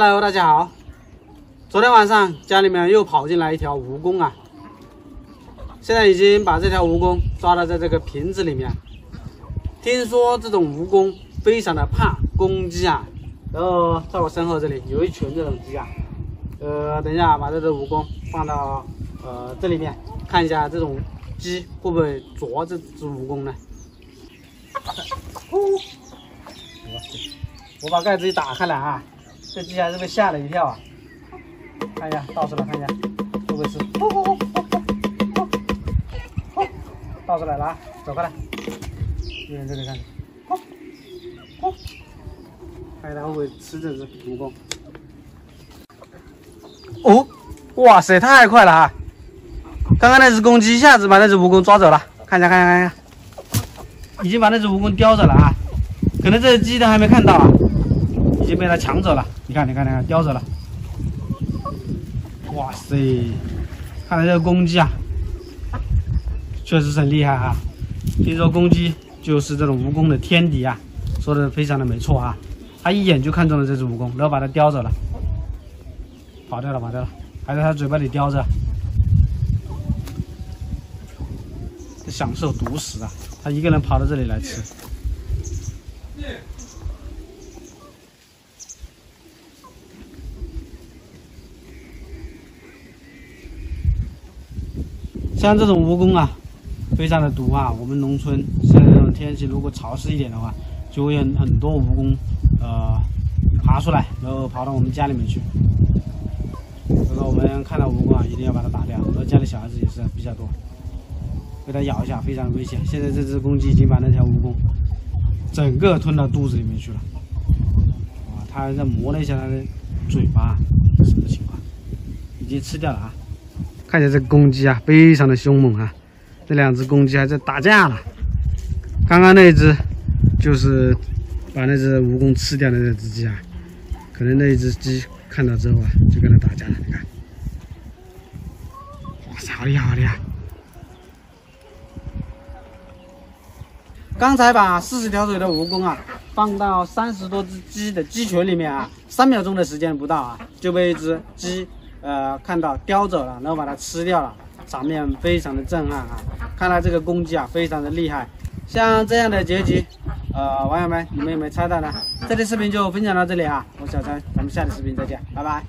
Hello，大家好。昨天晚上家里面又跑进来一条蜈蚣啊，现在已经把这条蜈蚣抓到在这个瓶子里面。听说这种蜈蚣非常的怕公鸡啊，然后在我身后这里有一群这种鸡啊。呃，等一下把这只蜈蚣放到呃这里面，看一下这种鸡会不会啄这只蜈蚣呢？我把盖子一打开了啊，这鸡还是被吓了一跳啊！看一下，倒出来看一下，会不会吃？倒出来了啊，走过来，你看这里看，看它会不会吃这只蜈蚣？哦，哇塞，太快了啊！刚刚那只公鸡一下子把那只蜈蚣抓走了，看一下，看一下，看一下，已经把那只蜈蚣叼走了啊！可能这只鸡都还没看到啊，已经被它抢走了。你看，你看，你看，叼着了。哇塞，看来这个公鸡啊，确实是很厉害哈。听说公鸡就是这种蜈蚣的天敌啊，说的非常的没错啊。它一眼就看中了这只蜈蚣，然后把它叼走了。跑掉了，跑掉了，还在它嘴巴里叼着，享受独食啊！它一个人跑到这里来吃。像这种蜈蚣啊，非常的毒啊！我们农村现在这种天气，如果潮湿一点的话，就会有很多蜈蚣，呃，爬出来，然后跑到我们家里面去。所以说，我们看到蜈蚣啊，一定要把它打掉。然后家里小孩子也是比较多，被它咬一下非常危险。现在这只公鸡已经把那条蜈蚣整个吞到肚子里面去了。哇，它还在磨了一下它的嘴巴，什么情况？已经吃掉了啊！看一下这公鸡啊，非常的凶猛啊！这两只公鸡还在打架了。刚刚那一只就是把那只蜈蚣吃掉的那只鸡啊，可能那一只鸡。看到之后啊，就跟他打架了。你看，哇塞，好厉害，好厉害！刚才把四十条腿的蜈蚣啊，放到三十多只鸡的鸡群里面啊，三秒钟的时间不到啊，就被一只鸡呃看到叼走了，然后把它吃掉了，场面非常的震撼啊！看来这个公鸡啊，非常的厉害。像这样的结局。呃，网友们，你们有没有猜到呢？这期视频就分享到这里啊，我小陈，咱们下期视频再见，拜拜。